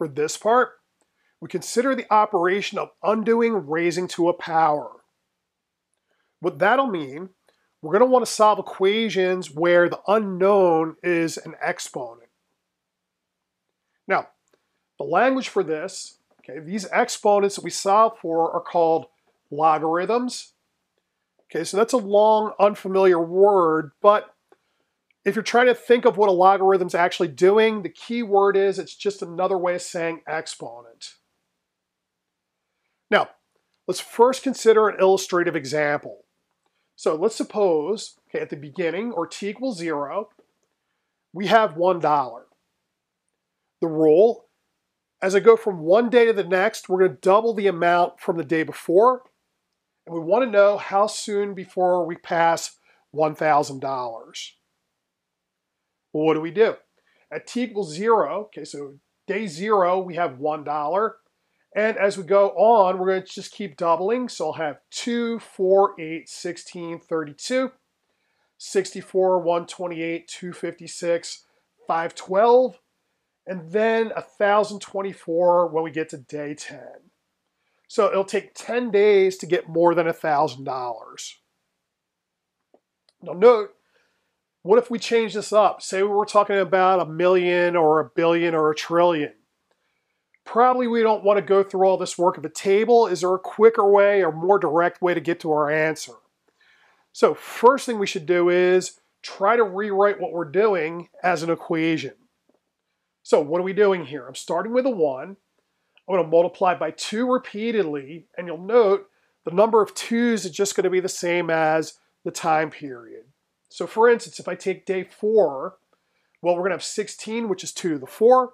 for this part, we consider the operation of undoing raising to a power. What that'll mean, we're going to want to solve equations where the unknown is an exponent. Now, the language for this, okay, these exponents that we solve for are called logarithms. Okay, so that's a long, unfamiliar word, but if you're trying to think of what a logarithm's actually doing, the key word is it's just another way of saying exponent. Now, let's first consider an illustrative example. So let's suppose, okay, at the beginning, or t equals zero, we have $1. The rule, as I go from one day to the next, we're going to double the amount from the day before, and we want to know how soon before we pass $1,000. Well, what do we do? At t equals zero, okay, so day zero, we have $1. And as we go on, we're going to just keep doubling. So I'll have 2, 4, 8, 16, 32, 64, 128, 256, 512, and then 1024 when we get to day 10. So it'll take 10 days to get more than $1,000. Now note, what if we change this up? Say we were talking about a million or a billion or a trillion. Probably we don't want to go through all this work of a table. Is there a quicker way or more direct way to get to our answer? So first thing we should do is try to rewrite what we're doing as an equation. So what are we doing here? I'm starting with a 1. I'm going to multiply by 2 repeatedly, and you'll note the number of 2's is just going to be the same as the time period. So for instance, if I take day 4, well, we're going to have 16, which is 2 to the 4.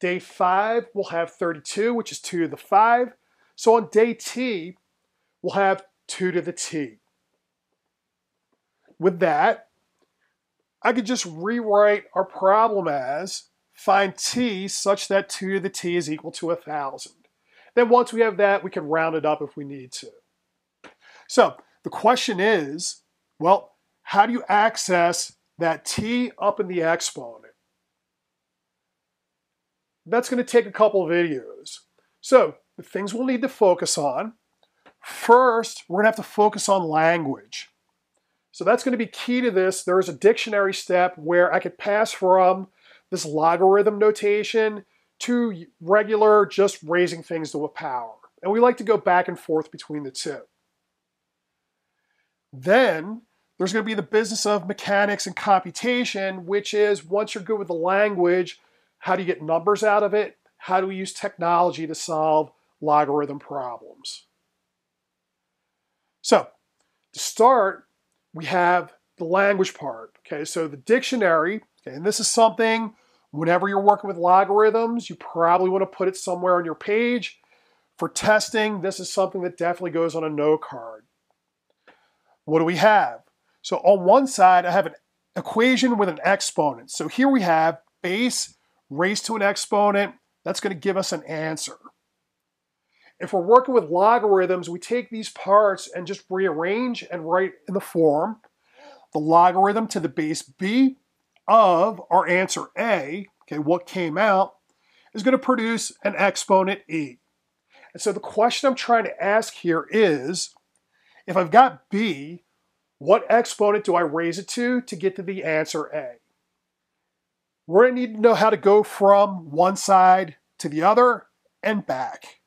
Day 5, we'll have 32, which is 2 to the 5. So on day t, we'll have 2 to the t. With that, I could just rewrite our problem as find t such that 2 to the t is equal to 1,000. Then once we have that, we can round it up if we need to. So the question is, well, how do you access that t up in the exponent? That's going to take a couple of videos. So the things we'll need to focus on. First, we're going to have to focus on language. So that's going to be key to this. There's a dictionary step where I could pass from this logarithm notation to regular just raising things to a power. And we like to go back and forth between the two. Then there's going to be the business of mechanics and computation, which is once you're good with the language, how do you get numbers out of it? How do we use technology to solve logarithm problems? So, to start, we have the language part. Okay, so the dictionary, okay, and this is something whenever you're working with logarithms, you probably want to put it somewhere on your page. For testing, this is something that definitely goes on a note card. What do we have? So on one side, I have an equation with an exponent. So here we have base raised to an exponent, that's going to give us an answer. If we're working with logarithms, we take these parts and just rearrange and write in the form the logarithm to the base b of our answer a, okay, what came out, is going to produce an exponent e. And so the question I'm trying to ask here is, if I've got b, what exponent do I raise it to to get to the answer a? We're going to need to know how to go from one side to the other and back.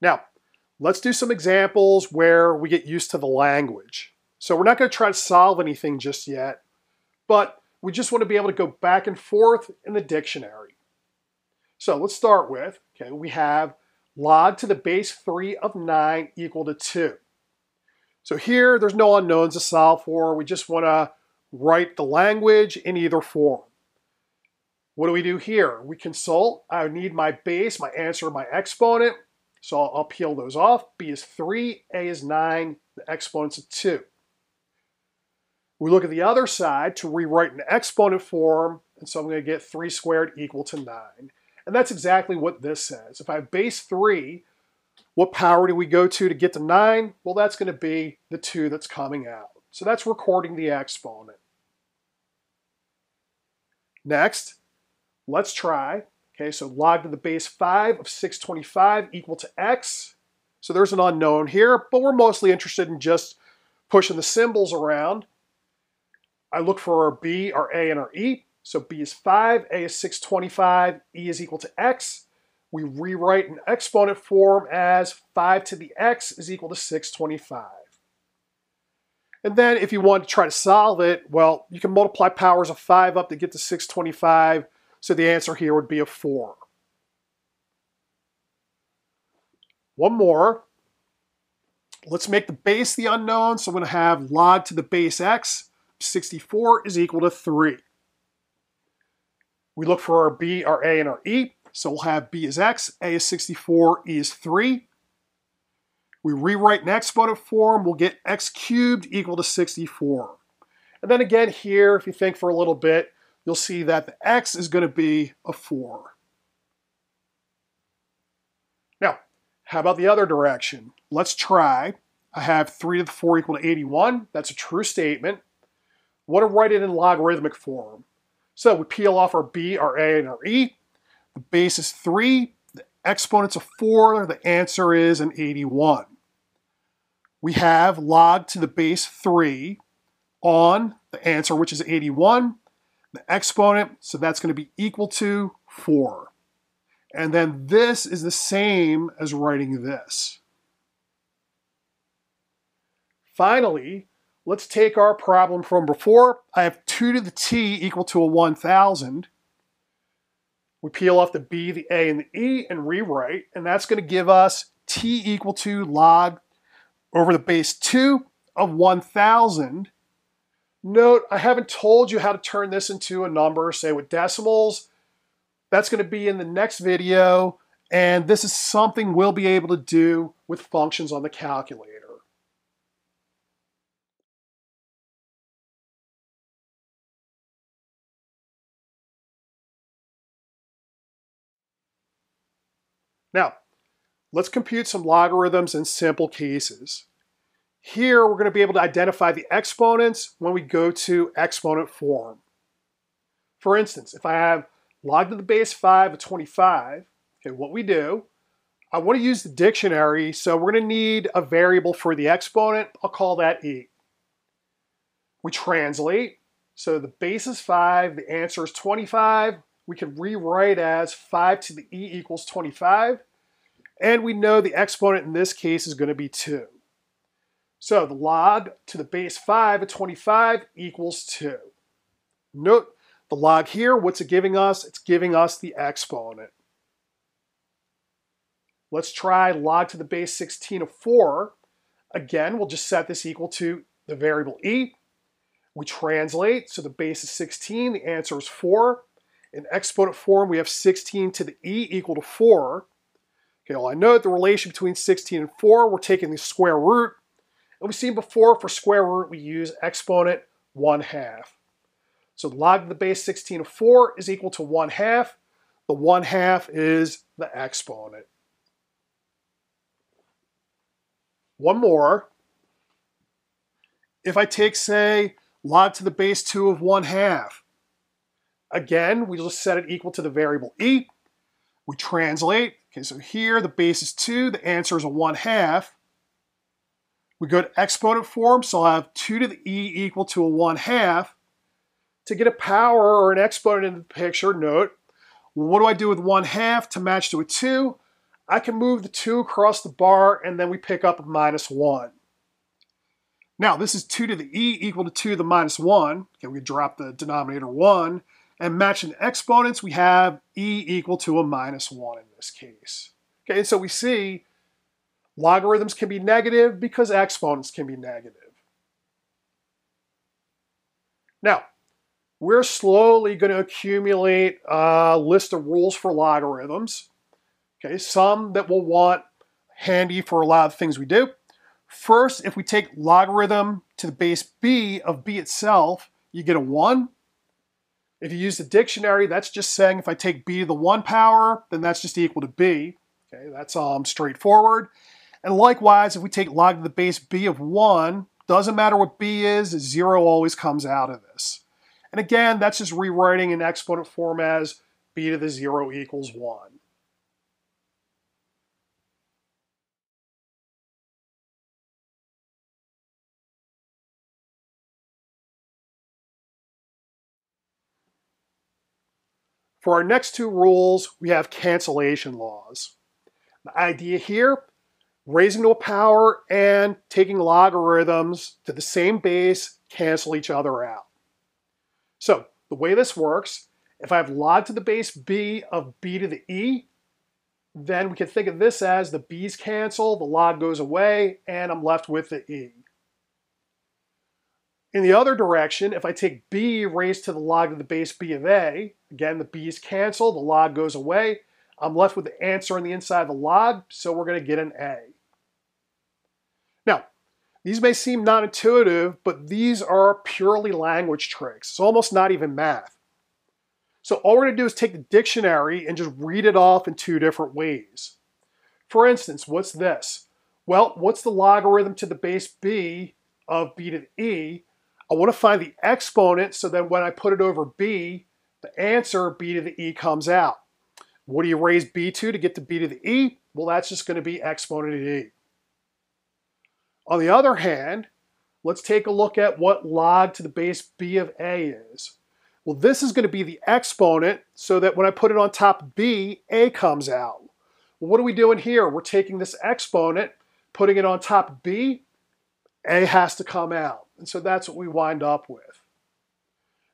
Now, let's do some examples where we get used to the language. So we're not going to try to solve anything just yet, but we just want to be able to go back and forth in the dictionary. So let's start with, okay, we have log to the base 3 of 9 equal to 2. So here, there's no unknowns to solve for. We just want to write the language in either form. What do we do here? We consult. I need my base, my answer, my exponent. So I'll, peel those off. B is 3, A is 9, the exponent's a 2. We look at the other side to rewrite an exponent form, and so I'm going to get 3 squared equal to 9. And that's exactly what this says. If I have base 3, What power do we go to to get to 9? Well, that's going to be the 2 that's coming out. So that's recording the exponent. Next, let's try. Okay, so log to the base 5 of 625 equal to x. So there's an unknown here, but we're mostly interested in just pushing the symbols around. I look for our b, our a, and our e. So b is 5, a is 625, e is equal to x. We rewrite in exponent form as 5 to the x is equal to 625. And then if you want to try to solve it, well, you can multiply powers of 5 up to get to 625. So the answer here would be a 4. One more. Let's make the base the unknown. So I'm going to have log to the base x. 64 is equal to 3. We look for our b, our a, and our e. So we'll have b is x, a is 64, e is 3. We rewrite in exponent form, we'll get x cubed equal to 64. And then again here, if you think for a little bit, you'll see that the x is going to be a 4. Now, how about the other direction? Let's try. I have 3 to the 4 equal to 81. That's a true statement. Want to write it in logarithmic form. So we peel off our b, our a, and our e. The base is 3. The exponent's a 4. The answer is an 81. We have log to the base 3 on the answer, which is 81. The exponent, so that's going to be equal to 4. And then this is the same as writing this. Finally, let's take our problem from before. I have 2 to the t equal to a 1,000. We peel off the b, the a, and the e and rewrite, and that's going to give us t equal to log over the base 2 of 1,000. Note, I haven't told you how to turn this into a number, say with decimals. That's going to be in the next video, and this is something we'll be able to do with functions on the calculator. Let's compute some logarithms in simple cases. Here, we're going to be able to identify the exponents when we go to exponent form. For instance, if I have log to the base 5 of 25, okay, what we do, I want to use the dictionary, so we're going to need a variable for the exponent. I'll call that e. We translate, so the base is 5, the answer is 25 we can rewrite as 5 to the e equals 25. And we know the exponent in this case is going to be 2. So the log to the base 5 of 25 equals 2. Note the log here, what's it giving us? It's giving us the exponent. Let's try log to the base 16 of 4. Again, we'll just set this equal to the variable e. We translate, so the base is 16, the answer is 4. In exponent form, we have 16 to the e equal to 4. Okay, well, I know the relation between 16 and 4, we're taking the square root. And we've seen before for square root, we use exponent 1 half. So log of the base 16 of 4 is equal to 1 half. The 1 half is the exponent. One more. If I take, say, log to the base 2 of 1 half, Again, we just set it equal to the variable e. We translate. Okay, so here the base is 2. The answer is a 1 half. We go to exponent form, so I'll have 2 to the e equal to a 1 half. To get a power or an exponent in the picture, note, what do I do with 1 half to match to a 2? I can move the 2 across the bar, and then we pick up a minus 1. Now, this is 2 to the e equal to 2 to the minus 1. Okay, we drop the denominator 1. And matching the exponents, we have e equal to a minus 1 in this case. Okay, and so we see logarithms can be negative because exponents can be negative. Now, we're slowly going to accumulate a list of rules for logarithms. Okay, some that we'll want handy for a lot of things we do. First, if we take logarithm to the base b of b itself, you get a 1. If you use the dictionary, that's just saying if I take b to the 1 power, then that's just equal to b. Okay, that's um, straightforward. And likewise, if we take log to the base b of 1, doesn't matter what b is, 0 always comes out of this. And again, that's just rewriting in exponent form as b to the 0 equals 1. For our next two rules, we have cancellation laws. The idea here, raising to a power and taking logarithms to the same base cancel each other out. So the way this works, if I have log to the base b of b to the e, then we can think of this as the b's cancel, the log goes away, and I'm left with the e. In the other direction, if I take b raised to the log of the base b of a, again, the b's cancel, the log goes away. I'm left with the answer on the inside of the log, so we're going to get an a. Now, these may seem non-intuitive, but these are purely language tricks. It's almost not even math. So all we're going to do is take the dictionary and just read it off in two different ways. For instance, what's this? Well, what's the logarithm to the base b of b to the e? I want to find the exponent so that when I put it over b, the answer b to the e comes out. What do you raise b to to get to b to the e? Well, that's just going to be exponent of e. On the other hand, let's take a look at what log to the base b of a is. Well, this is going to be the exponent so that when I put it on top of b, a comes out. Well, what are we doing here? We're taking this exponent, putting it on top of b, a has to come out. And so that's what we wind up with.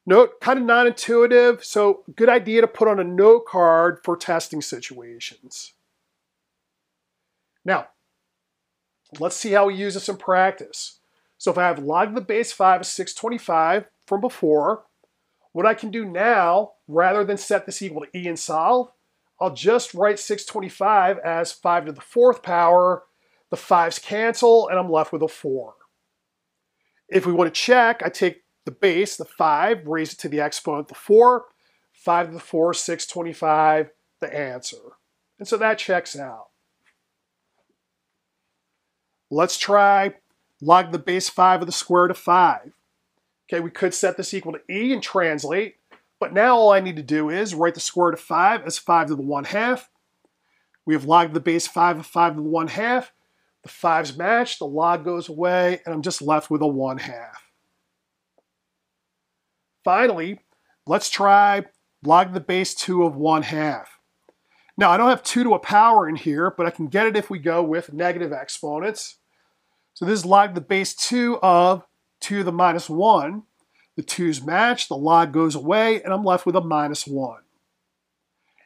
Note, kind of non-intuitive, so good idea to put on a note card for testing situations. Now, let's see how we use this in practice. So if I have log of the base 5 of 625 from before, what I can do now, rather than set this equal to e and solve, I'll just write 625 as 5 to the fourth power. The 5's cancel, and I'm left with a 4. If we want to check, I take the base, the 5, raise it to the exponent, the 4. 5 to the 4, 625, the answer. And so that checks out. Let's try log the base 5 of the square root of 5. Okay, we could set this equal to e and translate, but now all I need to do is write the square root of 5 as 5 to the 1 half. We have log the base 5 of 5 to the 1 half. The 5's match, the log goes away, and I'm just left with a 1 half. Finally, let's try log the base 2 of 1 half. Now, I don't have 2 to a power in here, but I can get it if we go with negative exponents. So this is log the base 2 of 2 to the minus 1. The 2's match, the log goes away, and I'm left with a minus 1.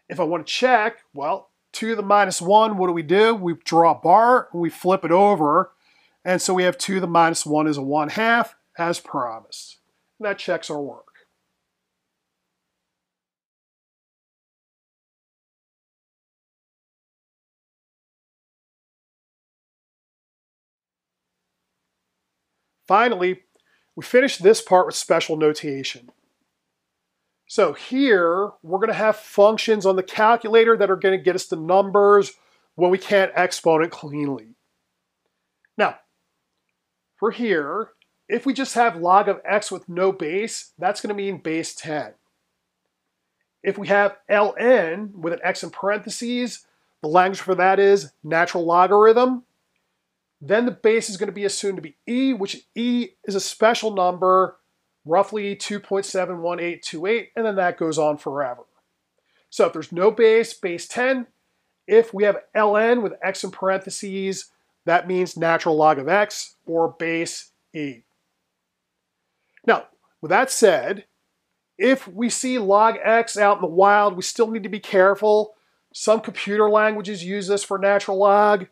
If I want to check, well, 2 to the minus 1, what do we do? We draw a bar, we flip it over, and so we have 2 to the minus 1 is a 1 half, as promised. And that checks our work. Finally, we finish this part with special notation. So here, we're going to have functions on the calculator that are going to get us the numbers when we can't exponent cleanly. Now, for here, if we just have log of x with no base, that's going to mean base 10. If we have ln with an x in parentheses, the language for that is natural logarithm. Then the base is going to be assumed to be e, which e is a special number roughly 2.71828, and then that goes on forever. So if there's no base, base 10. If we have ln with x in parentheses, that means natural log of x or base e. Now, with that said, if we see log x out in the wild, we still need to be careful. Some computer languages use this for natural log.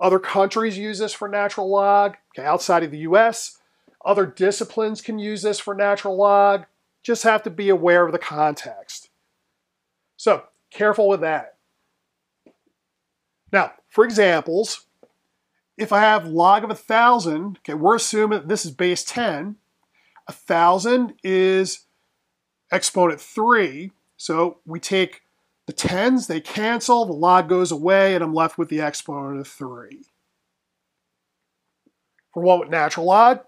Other countries use this for natural log. Okay, outside of the US, other disciplines can use this for natural log. Just have to be aware of the context. So, careful with that. Now, for examples, if I have log of a 1,000, okay, we're assuming that this is base 10. A 1,000 is exponent 3. So we take The tens, they cancel, the log goes away, and I'm left with the exponent of 3. For what with natural log,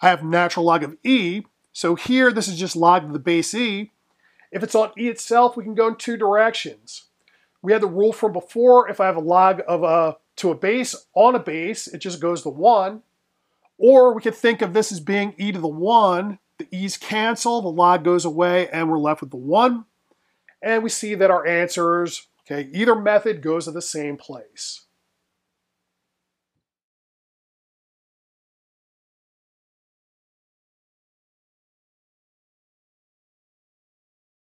I have natural log of e. So here, this is just log of the base e. If it's on e itself, we can go in two directions. We had the rule from before, if I have a log of a to a base on a base, it just goes to 1. Or we could think of this as being e to the 1. The e's cancel, the log goes away, and we're left with the 1. And we see that our answers, okay, either method goes to the same place.